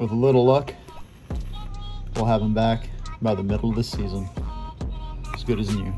With a little luck, we'll have him back by the middle of the season. As good as new.